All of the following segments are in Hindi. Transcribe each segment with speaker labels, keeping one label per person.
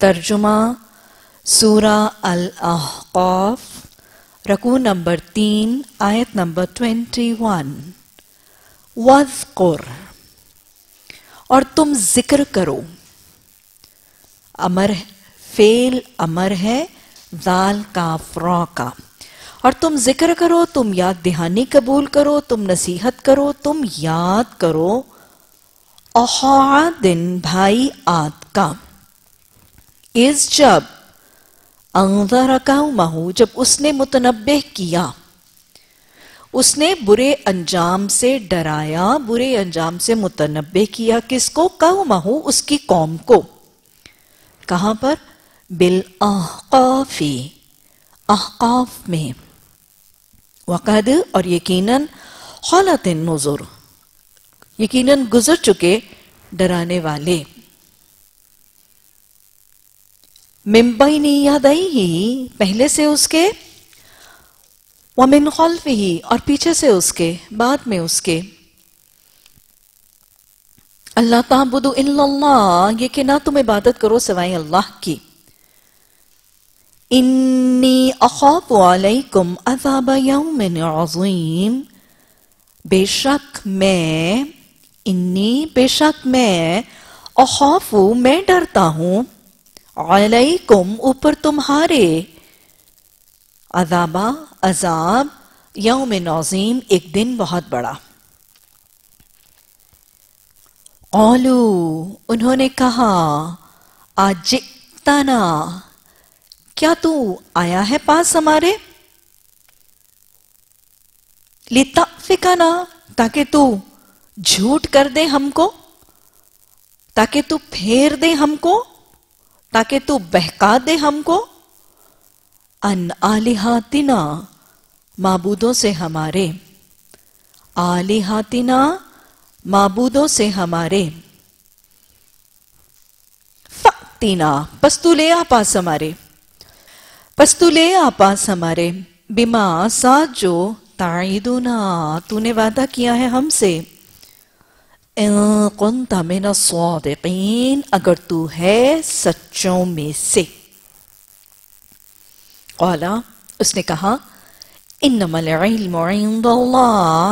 Speaker 1: तर्जुमा, सूरा अल अहकाफ रकू नंबर तीन, आयत नंबर ट्वेंटी वन। वज़कुर, और तुम ज़िक्र करो। अमर, फेल अमर है दाल का फ्रॉ का। और तुम ज़िक्र करो, तुम याद दहानी कबूल करो, तुम नसीहत करो, तुम याद करो अहा दिन भाई आद का। इस जब महू, जब उसने मुतनबे किया, उसने बुरे अंजाम से डराया, बुरे अंजाम से मुतनबे किया, किसको कऊ महू? उसकी कौम को। कहाँ पर? बिल आहकाफी आहकाफ में। वक़द, और यकीनन खौलत नजुर। यकीनन गुजर चुके डराने वाले। मिम्बई ने याद आई ही पहले से उसके वमिन खल्फ ही और पीछे से उसके, बाद में उसके। अल्लाह ताबुदु ये कि ना तुम इबादत करो सिवाय अल्लाह की। इन्नी अखौफ अलैकुम अजाब यौमिन अज़ीम। बेशक मैं, इन्नी, बेशक मैं अखौफू, मैं डरता हूँ। अलैकुम ऊपर तुम्हारे। अजाबा, अजाब, यौम नौजीम, एक दिन बहुत बड़ा। ओलू उन्होंने कहा आज ताना क्या तू आया है पास हमारे? लिता फिकाना ताकि तू झूठ कर दे हमको, ताकि तू फेर दे हमको। ताकि तू बहका दे हमको। अन आलिहातिना, माबूदों से हमारे। आलिहातिना, माबूदों से हमारे। फतीना पस्तु ले आ पास हमारे। पस्तु ले आ पास हमारे। बिमा सा जो ताइदुना, तूने वादा किया है हमसे। स्वादिकीन अगर तू है सच्चों में से। कौला, उसने कहा इन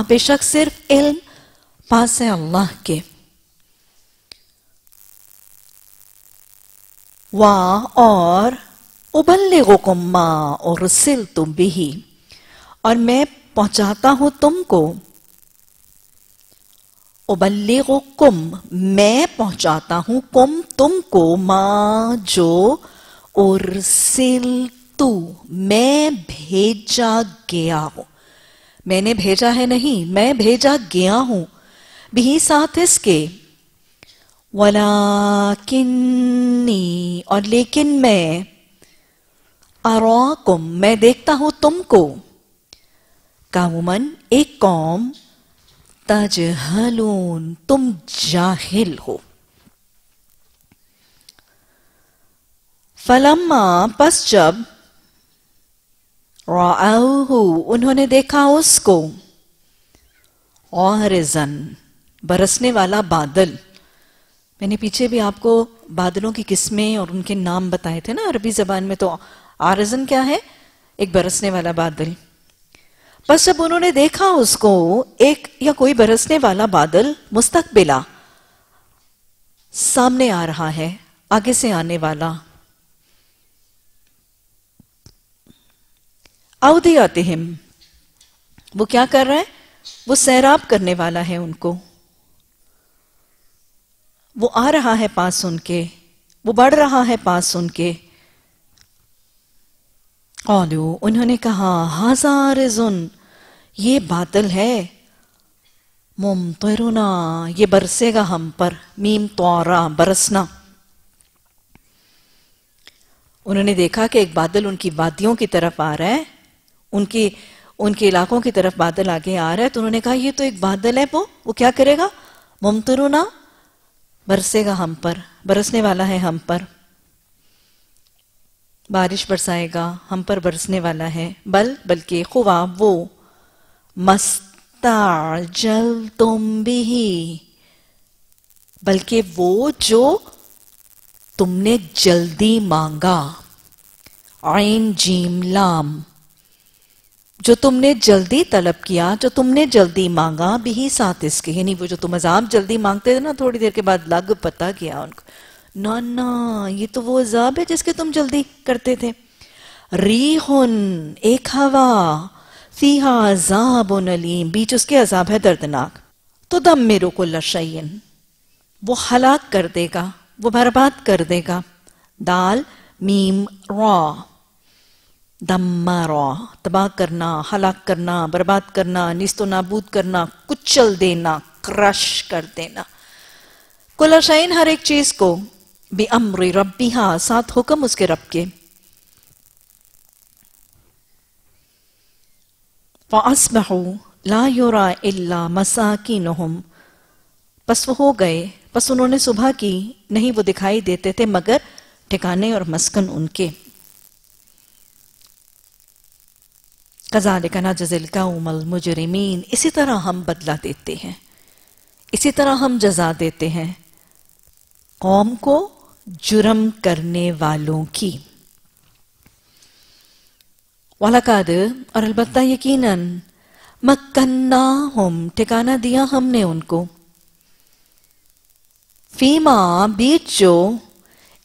Speaker 1: बेशक सिर्फ़ इल्म पास है अल्लाह के। वाह और उबल्ले गुम्मा और सिल तुम भी और मैं पहुंचाता हूँ तुमको उबल्लिगुकुम मैं पहुंचाता हूँ कुम तुमको, माँ जो उर्सिल तू, मैं भेजा गया हूँ। मैंने भेजा है नहीं, मैं भेजा गया हूँ। भी साथ इसके, वलाकिन्नी, और लेकिन मैं अराकुम, मैं देखता हूँ तुमको। कामुमन एक कौम तजहलून तुम जाहिल हो। फलम्मा, पस जब उन्होंने देखा उसको। और बरसने वाला बादल। मैंने पीछे भी आपको बादलों की किस्में और उनके नाम बताए थे ना, अरबी जबान में तो आरजन क्या है? एक बरसने वाला बादल। बस जब उन्होंने देखा उसको, एक या कोई बरसने वाला बादल मुस्तकबिला सामने आ रहा है, आगे से आने वाला। आउदी आते हिम वो क्या कर रहा है? वो सैराब करने वाला है उनको। वो आ रहा है पास उनके, वो बढ़ रहा है पास उनके। औलू उन्होंने कहा, हज़ार ये बादल है। मुमतरुना, ये बरसेगा हम पर। मीम तोरा बरसना। उन्होंने देखा कि एक बादल उनकी वादियों की तरफ़ आ रहा है। उनकी, उनके इलाकों की तरफ़ बादल आगे आ रहा है। तो उन्होंने कहा, ये तो एक बादल है, वो वो क्या करेगा? मुमतरुना, बरसेगा हम पर। बरसने वाला है हम पर। बारिश बरसाएगा, हम पर बरसने वाला है। बल, बल्कि खुआ वो। मस्ताजल तुम भी बल्कि वो जो तुमने जल्दी मांगा आइन जीम लाम। जो तुमने जल्दी तलब किया, जो तुमने जल्दी मांगा, भी साथ इसके यानी वो जो तुम अजाब जल्दी मांगते थे ना, थोड़ी देर के बाद लग पता किया उनको। ना ना, ये तो वो अजाब है जिसके तुम जल्दी करते थे। रीहुन, एक हवा। फीहा अजाब नलीम बीच उसके अजाब है दर्दनाक। तो दम मेरो को लशयन वो हलाक कर देगा, वो बर्बाद कर देगा। दाल, मीम, रॉ। दम्मा रॉ। तबाह करना, हलाक करना, बर्बाद करना, निस्तो नाबूद करना, कुचल देना, क्रश कर देना। कुलशाइन हर एक चीज़ को, बे अम्र रबी हा साथ हुक्म उसके रब के। फासबहू ला योरा इल्ला मसाकिनहुम बस वो हो गए बस उन्होंने सुबह की नहीं वो दिखाई देते थे मगर ठिकाने और मस्कन उनके कजालिका जजिल का उमल मुजरिमीन इसी तरह हम बदला देते हैं इसी तरह हम जजा देते हैं कौम को जुर्म करने वालों की वालाकाद और अलबत्ता यकीनन मक्कन्ना हम ठिकाना दिया हमने उनको फीमा बीच जो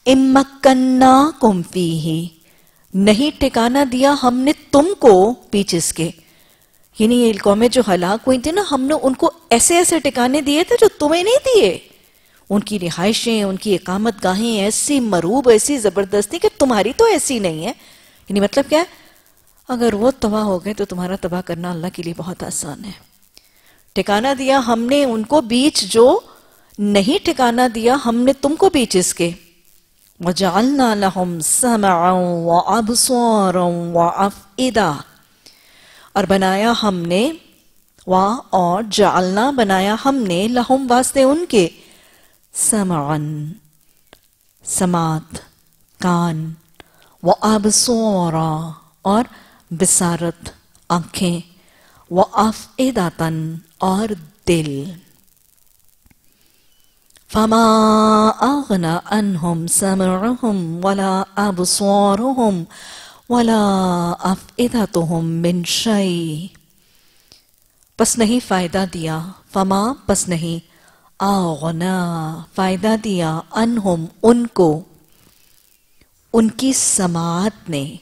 Speaker 1: इमक्कन्ना कुम्फी ही नहीं ठिकाना दिया हमने तुमको बीच इसके यानी ये कौमें जो हलाक हुई थी ना हमने उनको ऐसे ऐसे ठिकाने दिए थे जो तुम्हें नहीं दिए उनकी रिहाइशें उनकी इकामत गाहें ऐसी मरूब ऐसी ज़बरदस्ती कि तुम्हारी तो ऐसी नहीं है यानी मतलब क्या है अगर वो तबाह हो गए तो तुम्हारा तबाह करना अल्लाह के लिए बहुत आसान है। ठिकाना दिया हमने उनको बीच जो नहीं ठिकाना दिया, हमने तुमको बीच इसके। और बनाया हमने वाह और जालना बनाया हमने लहुम वास्ते उनके। समान, समात, कान व अबसोरा। और बिसारत, आँखें व आफेदा तन और दिल। फमा अगना अनहुम समहुम वला अबसरहुम वला अफेदातुहुम मिन शई बस नहीं फ़ायदा दिया, फमा पस नहीं आगना फ़ायदा दिया अनहुम उनको। उनकी समात ने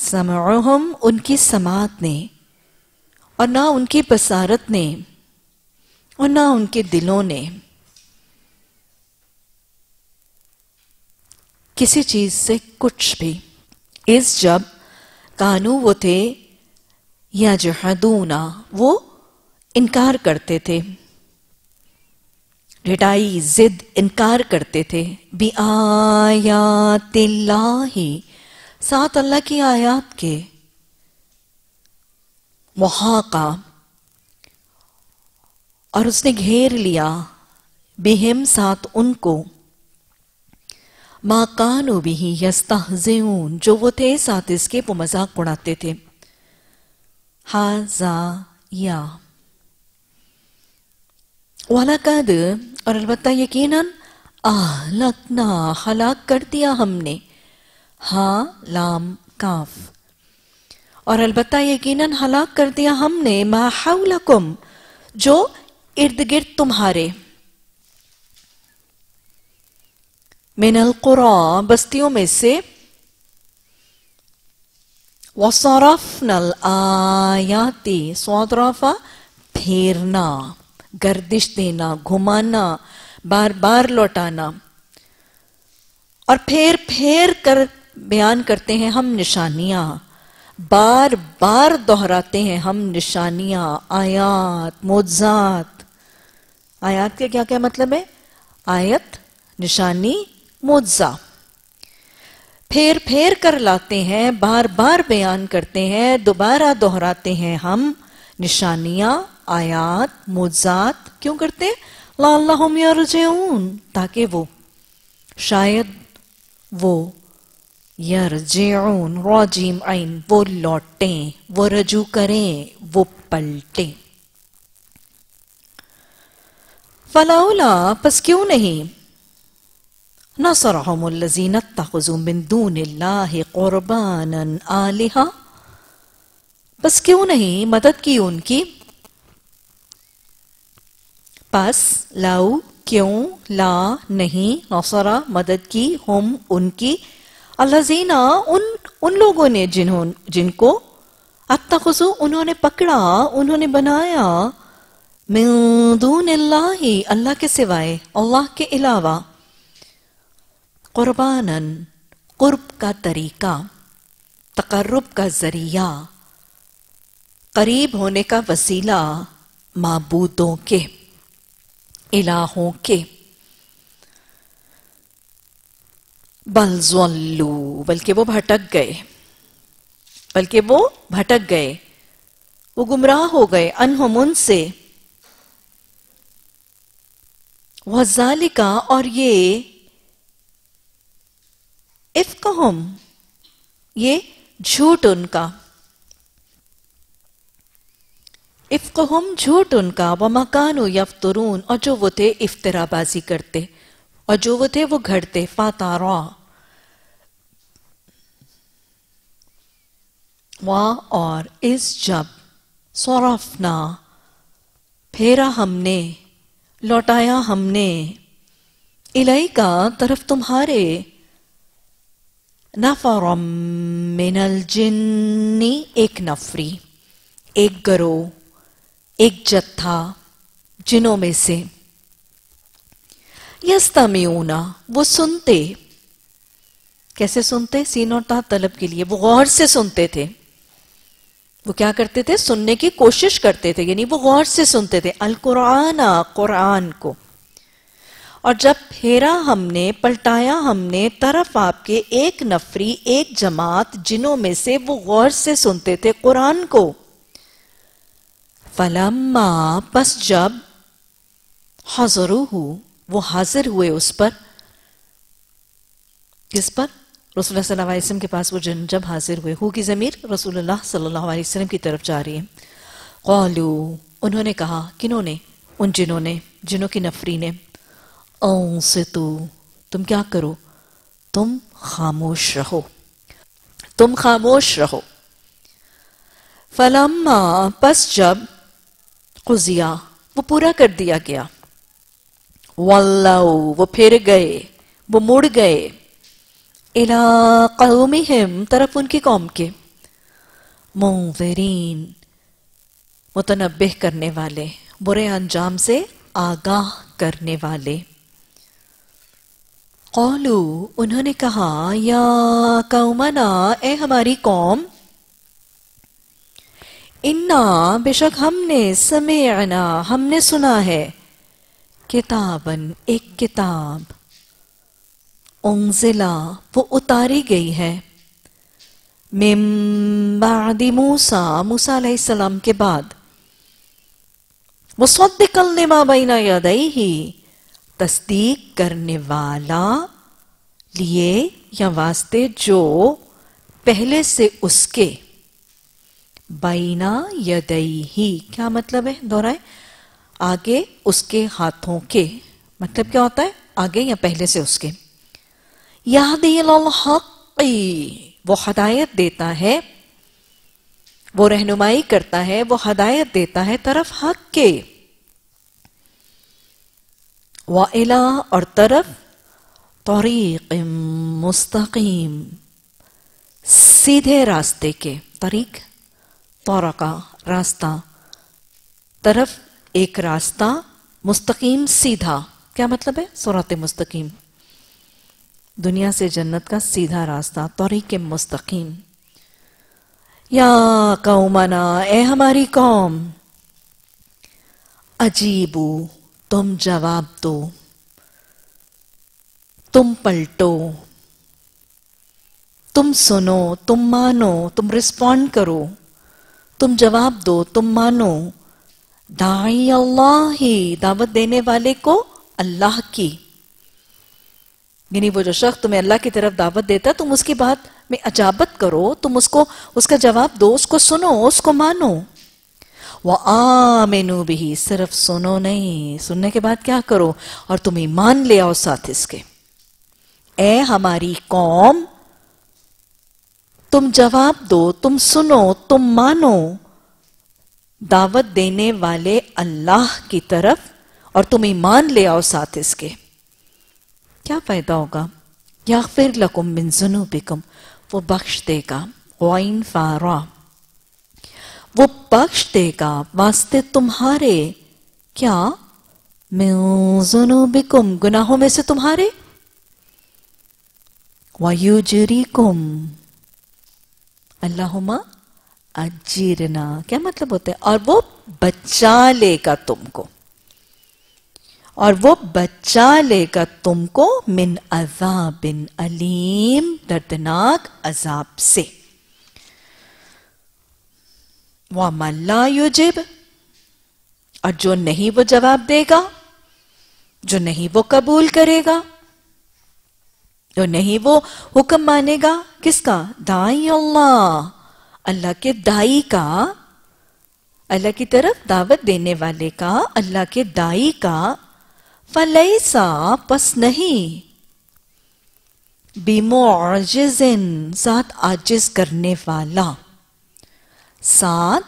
Speaker 1: समहम उनकी समात ने, और ना उनकी बसारत ने, और ना उनके दिलों ने। किसी चीज़ से कुछ भी, इस जब कानू वो थे, या जो हदूना, वो इनकार करते थे। रिटाई जिद इनकार करते थे। बी आयातिल्लाही साथ अल्लाह की आयात के वहाँ का और उसने घेर लिया बेहम साथ उनको। माँ कानो भी यस्ताहून जो वो थे साथ इसके वो मज़ाक उड़ाते थे। हाजा या। वालाकद और अलबत्ता यकीनन आहलकना हलाक कर दिया हमने। हा, लाम, काफ। और अलबत्ता यकीनन हलाक कर दिया हमने माहौलकुम जो इर्द गिर्द तुम्हारे। मिनल कुरा, बस्तियों में से, वसरफनल आयाती सौदराफा फेरना, गर्दिश देना, घुमाना, बार बार लौटाना। और फेर फेर कर बयान करते हैं, हम निशानियाँ। बार बार दोहराते हैं, हम निशानियाँ, आयात, मोजात। आयात के क्या क्या मतलब है? आयत, निशानी मुज्जा फेर फेर कर लाते हैं, बार बार बयान करते हैं, दोबारा दोहराते हैं हम निशानियाँ, आयात, मोजात। क्यों करते हैं? लाल्लाहुम यरजून ताकि वो, शायद वो यरजून रोजीम आइन वो लौटें, वो रजू करें, वो पलटें। फलाउला पस क्यों नहीं? नसरहमुल्लजीन तखुजु मिन दूनिल्लाहि कुर्बानन आलिहा। बस क्यों नहीं? मदद की उनकी। पस लाउ, क्यों, ला, नहीं, नसरा, मदद की, हम, उनकी। अल्लाजीना उन उन लोगों ने जिन्हों, जिनको अत्तखुजु उन्होंने पकड़ा, उन्होंने बनाया, मिन अल्लाह के सिवाय, अल्लाह के अलावा, कुर्बानन, कुर्ब का तरीका, तकर्रब का ज़रिया, करीब होने का वसीला, मबूदों के, इलाहों के। बलजल्लू बल्कि वो भटक गए। बल्कि वो भटक गए। वो गुमराह हो गए अनहमुन से वजालिका और ये इफ्कहुम, ये झूठ उनका। इफ्कहुम झूठ उनका। व मकानो यफ्तरून, और जो वो थे इफ्तराबाजी करते, और जो वो थे वो घड़ते फातारा। वह और इस जब सौरफना फेरा हमने, लौटाया हमने इलाई का तरफ़ तुम्हारे, नफरम मिनल जिन्नी, एक नफरी, एक गरो एक जत्था, जिनों में से। यस्तमियूना वो सुनते। कैसे सुनते? सीन और तलब के लिए। वो गौर से सुनते थे। वो क्या करते थे? सुनने की कोशिश करते थे, यानी वो गौर से सुनते थे अल कुरान कुरान को। और जब फेरा हमने, पलटाया हमने, तरफ़ आपके एक नफरी, एक जमात, जिनों में से वो गौर से सुनते थे कुरान को। फलम्मा, बस जब हजरू वो हाजिर हुए उस पर। किस पर? रसूल वसल्लम के पास वो जन जब हाजिर हुए। हु की जमीर? रसूलुल्लाह सल्लल्लाहु अलैहि वसल्लम की तरफ़ जा रही है। कौलू, उन्होंने कहा, किन्होंने? उन जिनों ने जिनों की नफरी ने। से तू तुम क्या करो? तुम खामोश रहो। तुम खामोश रहो। फलम्मा, पस जब कुजिया वो पूरा कर दिया गया। वल्लाउ वो फिर गए, वो मुड़ गए। इला तरफ़ उनकी कौम के। मुंजरीन मुतनबे करने वाले, बुरे अंजाम से आगाह करने वाले। कौलू, उन्होंने कहा, या कौमना, ए हमारी कौम, इन्ना, बेशक हमने समेना हमने सुना है, किताबन, एक किताब। उंजिला, वो उतारी गई है। मूसा मूसा सलाम के बाद। मुसद्दिकल लिमा बैना यदई ही तस्दीक करने वाला लिए या वास्ते जो पहले से उसके। बाइना यदई ही क्या मतलब है? दोहराए। आगे उसके हाथों के मतलब क्या होता है? आगे या पहले से उसके। याद वो हदायत देता है, वो रहनुमाई करता है, वो हदायत देता है तरफ़ हक के। वाइला और तरफ़ तरीक मुस्तकीम। सीधे रास्ते के तरीक तौरा का रास्ता। तरफ़ एक रास्ता, मुस्तकीम सीधा। क्या मतलब है? सुरत मुस्तकीम। दुनिया से जन्नत का सीधा रास्ता तौरी के मुस्तकीम। या कौमना, ए हमारी कौम, अजीबू, तुम जवाब दो, तुम पलटो, तुम सुनो, तुम मानो, तुम रिस्पॉन्ड करो, तुम जवाब दो, तुम मानो, दाई अल्लाह ही, दावत देने वाले को अल्लाह की। यानी वो जो शख्स तुम्हें अल्लाह की तरफ़ दावत देता तुम उसकी बात में अजाबत करो, तुम उसको, उसका जवाब दो, उसको सुनो, उसको मानो। वह आमेनु भी सिर्फ़ सुनो नहीं, सुनने के बाद क्या करो? और तुम ईमान ले आओ साथ इसके। ए हमारी कौम, तुम जवाब दो, तुम सुनो, तुम मानो। दावत देने वाले अल्लाह की तरफ़, और तुम ईमान ले आओ साथ इसके। क्या फ़ायदा होगा? या फिर लकुम मिन जुनूबिकुम, वो बख्श देगा। वाइन फारा, वो बख्श देगा वास्ते तुम्हारे। क्या? जुनूबिकुम, गुनाहों में से तुम्हारे? वायुजरी कुम अल्लाहुमा अजीरना। क्या मतलब होता है? और वो बचा लेगा तुमको। और वो बचा लेगा तुमको मिन अजाबिन अलीम, दर्दनाक अजाब से। वह मल्ला युजिब, और जो नहीं वो जवाब देगा, जो नहीं वो कबूल करेगा, जो नहीं वो हुक्म मानेगा, किसका? दाई अल्लाह। अल्लाह के दाई का, अल्लाह की तरफ़ दावत देने वाले का, अल्लाह के दाई का फलैसा पस नहीं। बिमोजिन साथ आजिज करने वाला। साथ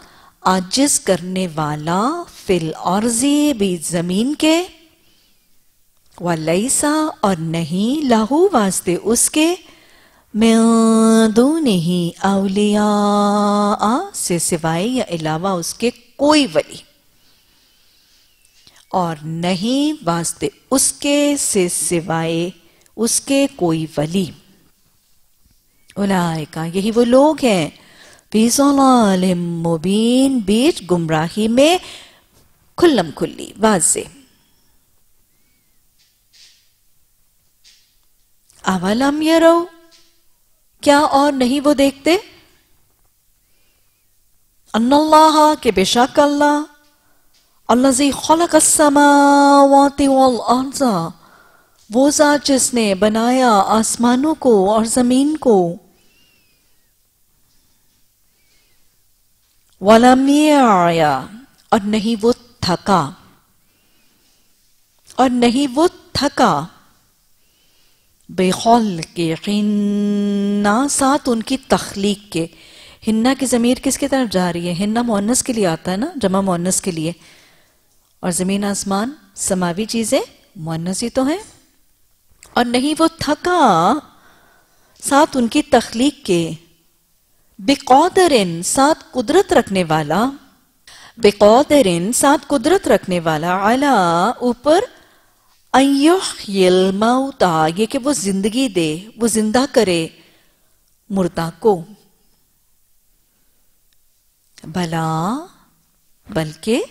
Speaker 1: आजिज करने वाला फिल और भी ज़मीन के। वलैसा और नहीं, लाहू वास्ते उसके। मैं नहीं, अवलिया से सिवाय या अलावा उसके कोई वली। और नहीं वास्ते उसके से सिवाय उसके कोई वली। उलायका, यही वो लोग हैं। मुबीन, बीच गुमराही में खुल्लम खुल्ली, वाजे। अवलम यरो, क्या और नहीं वो देखते? अन्नल्लाह के बेशक अल्लाह अल्लाजी खलकसमावाति वल अर्जा वो जात जिसने बनाया आसमानों को और ज़मीन को। आया और नहीं वो थका। और नहीं वो थका। बेखौल के हिन्ना साथ उनकी तखलीक के। हिन्ना की ज़मीर किसकी तरफ़ जा रही है? हिन्ना मोनस के लिए आता है ना? जमा मोनस के लिए। और ज़मीन आसमान, समावी चीज़ें मुन्नस तो है। और नहीं वो थका, साथ उनकी तखलीक के, बेकौदरिन साथ कुदरत रखने वाला, बेकौदरिन साथ कुदरत रखने वाला आला ऊपर मऊता ये कि वो ज़िंदगी दे, वो ज़िंदा करे मुर्दा को। भला बल्कि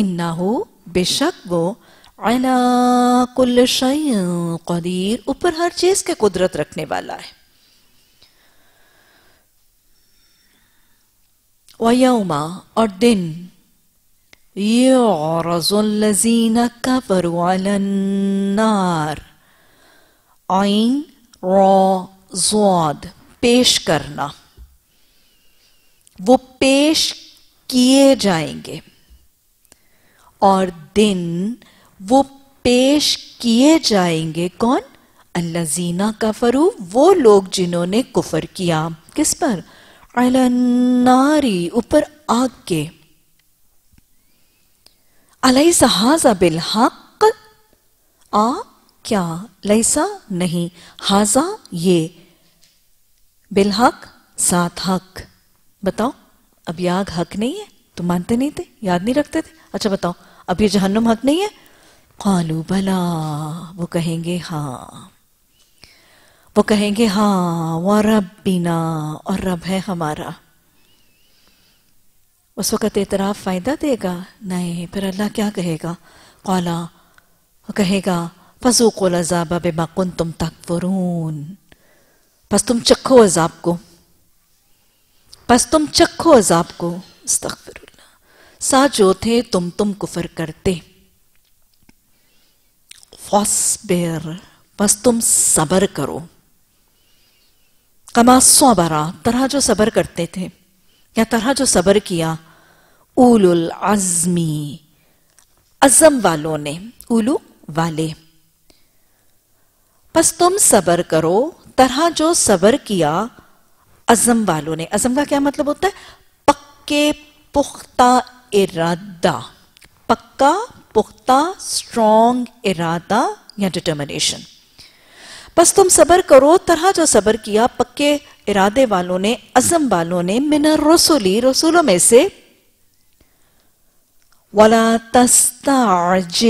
Speaker 1: इन्ना हो बेशक वो अला कुल कदीर ऊपर हर चीज़ के कुदरत रखने वाला है वयौमा और दिन आइन रोद पेश करना वो पेश किए जाएँगे और दिन वो पेश किए जाएँगे कौन? अल्लाजीना कफरू, वो लोग जिन्होंने कुफर किया। किस पर? नारी, ऊपर आग के। हाजा बिल हक? आ, क्या? लैसा नहीं, हाजा ये। बिल हक साथ हक। बताओ, अब याग हक नहीं है? तुम मानते नहीं थे? याद नहीं रखते थे? अच्छा बताओ। अब ये जहन्नुम हक नहीं है? कालू भला वो कहेंगे हाँ। वो कहेंगे हाँ वो रब बिना और रब है हमारा। उस वक़्त एतराफ़ फ़ायदा देगा? नहीं, फिर अल्लाह क्या कहेगा? कौला, वो कहेगा फजूकुल अजाबा बेमाकुन तुम तकफरून। बस तुम चखो अजाब को। बस तुम चखो अजाब को सा जो थे, तुम तुम कुफर करते। फॉसबेर बस तुम सबर करो। कमासो बरा, तरह जो सबर करते थे, या तरह जो सबर किया, उलुल अजमी, अजम वालों ने, उलू वाले। बस तुम सबर करो, तरह जो सबर किया, अजम वालों ने। अजम का क्या मतलब होता है? पक्के, पुख्ता इरादा पक्का पुख्ता स्ट्रॉन्ग इरादा या डिटर्मिनेशन बस तुम सबर करो तरह जो सबर किया पक्के इरादे वालों ने अजम वालों ने मिनर रसोली रसूलों में से वाला तस्ताजिल्लाहुम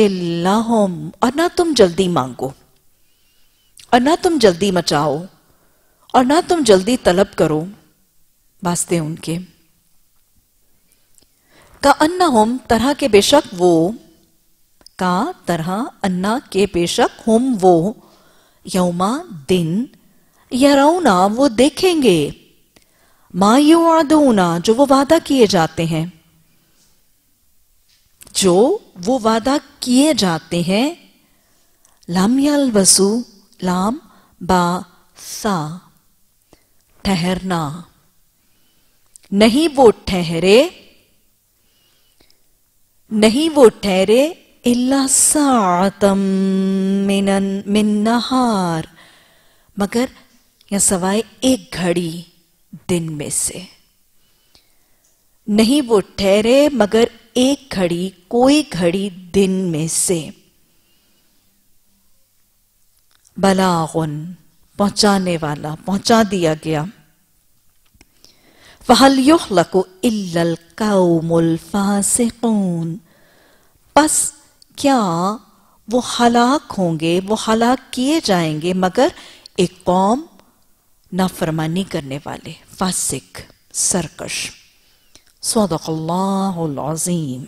Speaker 1: और ना तुम जल्दी मांगो और ना तुम जल्दी मचाओ और ना तुम जल्दी तलब करो वास्ते उनके का अन्ना होम तरह के बेशक वो, का तरह अन्ना के बेशक होम वो, यौमा दिन, यरौना वो देखेंगे। मा मायूना जो वो वादा किए जाते हैं, जो वो वादा किए जाते हैं लामियल वसु लाम बा सा, ठहरना। नहीं वो ठहरे नहीं वो ठहरे इल्ला सातम मिन्नहार मगर या सवाए एक घड़ी दिन में से। नहीं वो ठहरे मगर एक घड़ी, कोई घड़ी दिन में से। बलागुन, पहुँचाने वाला, पहुँचा दिया गया। फहल युहलकु इल्लल कौमुल फासिकून बस क्या वो हलाक होंगे वो हलाक किए जाएँगे मगर एक कौम नाफरमानी करने वाले फासिक सरकश सदक़ल्लाहुल अज़ीम